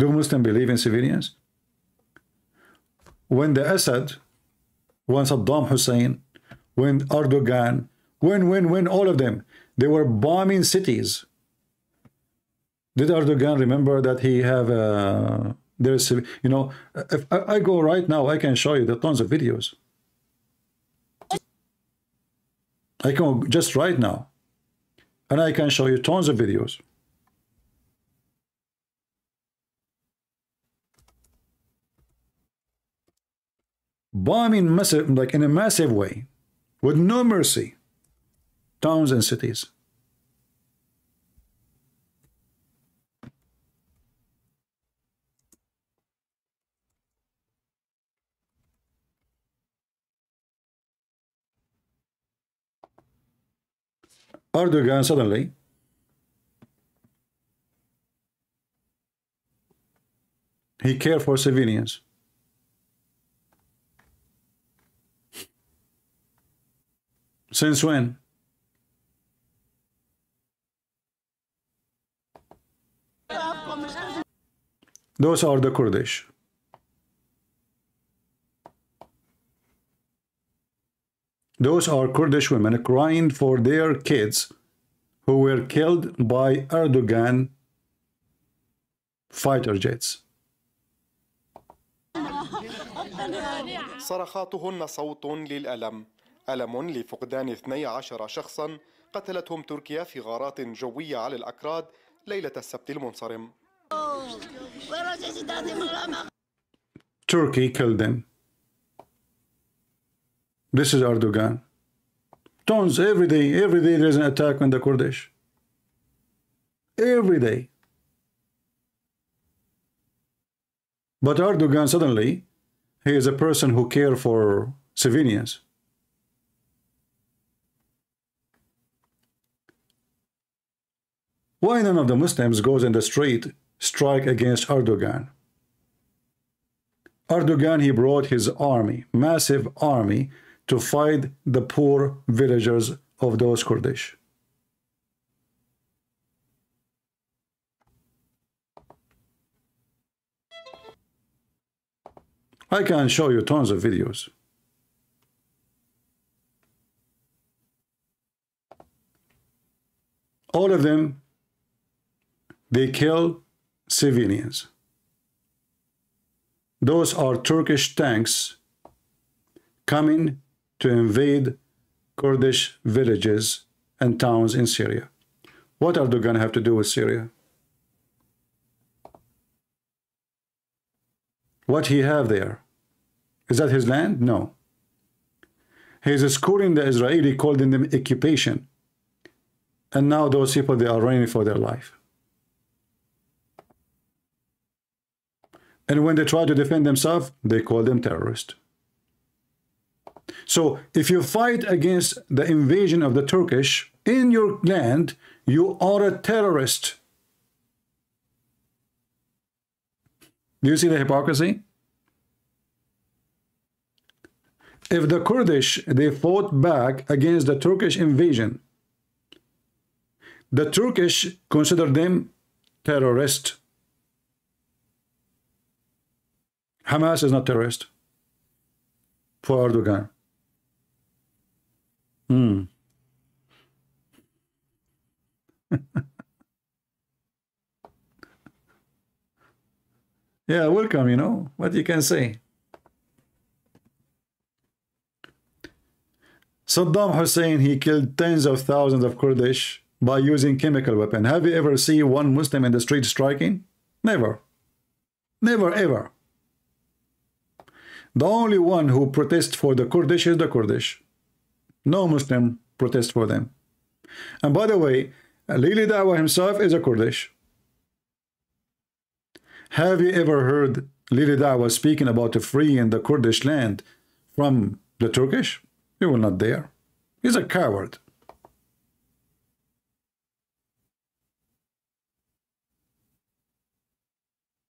Do Muslims believe in civilians? When the Assad, when Saddam Hussein, when Erdogan, when, when, when, all of them, they were bombing cities. Did Erdogan remember that he have uh, a, there's, you know, if I, I go right now, I can show you the tons of videos. I can just right now, and I can show you tons of videos. Bombing massive, like in a massive way, with no mercy, towns and cities. Erdogan suddenly he cared for civilians. Since when? Those are the Kurdish. Those are Kurdish women crying for their kids who were killed by Erdogan fighter jets. صرخاتهن صوت للألم ألم لفقدان 12 شخصا قتلتهم تركيا في غارات جوية على الأكراد ليلة السبت المنصرم Turkey killed them. This is Erdogan. Tons every day, every day there's an attack on the Kurdish. Every day. But Erdogan suddenly, he is a person who care for civilians. Why none of the Muslims goes in the street strike against Erdogan? Erdogan, he brought his army, massive army, to fight the poor villagers of those Kurdish. I can show you tons of videos. All of them they kill civilians. Those are Turkish tanks coming to invade Kurdish villages and towns in Syria. What are they going to have to do with Syria? What he have there? Is that his land? No. He's escorting the Israeli, calling them occupation. And now those people, they are running for their life. And when they try to defend themselves, they call them terrorists. So if you fight against the invasion of the Turkish in your land, you are a terrorist. Do you see the hypocrisy? If the Kurdish, they fought back against the Turkish invasion, the Turkish consider them terrorists. Hamas is not terrorist for Erdogan. Hmm. yeah, welcome, you know, what you can say. Saddam Hussein, he killed tens of thousands of Kurdish by using chemical weapon. Have you ever seen one Muslim in the street striking? Never. Never, ever. The only one who protests for the Kurdish is the Kurdish. No Muslim protests for them. And by the way, Ali Dawah himself is a Kurdish. Have you ever heard Ali Dawah speaking about freeing the Kurdish land from the Turkish? He will not dare. He's a coward.